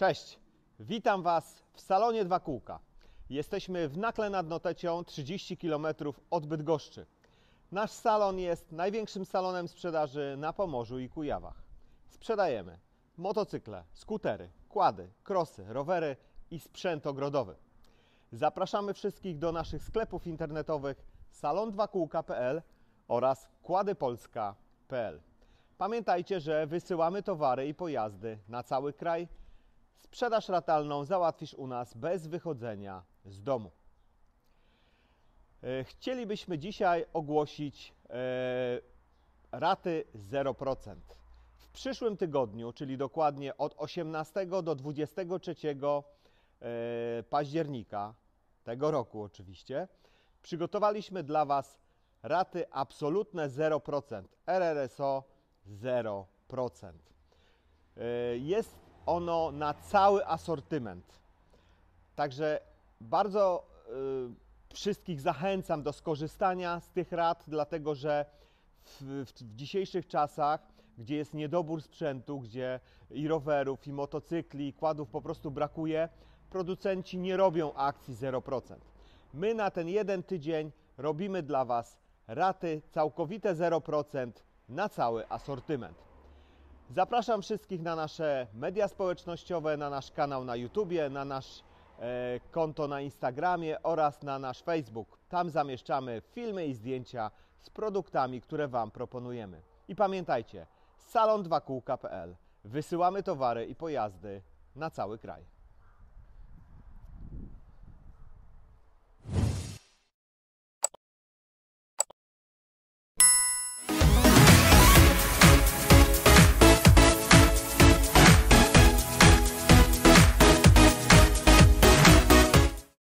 Cześć, witam Was w salonie Dwa Kółka. Jesteśmy w Nakle nad Notecią, 30 km od Bydgoszczy. Nasz salon jest największym salonem sprzedaży na Pomorzu i Kujawach. Sprzedajemy motocykle, skutery, kłady, krosy, rowery i sprzęt ogrodowy. Zapraszamy wszystkich do naszych sklepów internetowych salon2kółka.pl oraz kładypolska.pl. Pamiętajcie, że wysyłamy towary i pojazdy na cały kraj. Sprzedaż ratalną załatwisz u nas bez wychodzenia z domu. E, Chcielibyśmy dzisiaj ogłosić e, raty 0%. W przyszłym tygodniu, czyli dokładnie od 18 do 23 e, października tego roku oczywiście, przygotowaliśmy dla Was raty absolutne 0%, RRSO 0%. E, Jest ono na cały asortyment. Także bardzo y, wszystkich zachęcam do skorzystania z tych rad, dlatego że w, w, w dzisiejszych czasach, gdzie jest niedobór sprzętu, gdzie i rowerów, i motocykli, i kładów po prostu brakuje, producenci nie robią akcji 0%. My na ten jeden tydzień robimy dla Was raty całkowite 0% na cały asortyment. Zapraszam wszystkich na nasze media społecznościowe, na nasz kanał na YouTubie, na nasz e, konto na Instagramie oraz na nasz Facebook. Tam zamieszczamy filmy i zdjęcia z produktami, które Wam proponujemy. I pamiętajcie, salon2kółka.pl. Wysyłamy towary i pojazdy na cały kraj.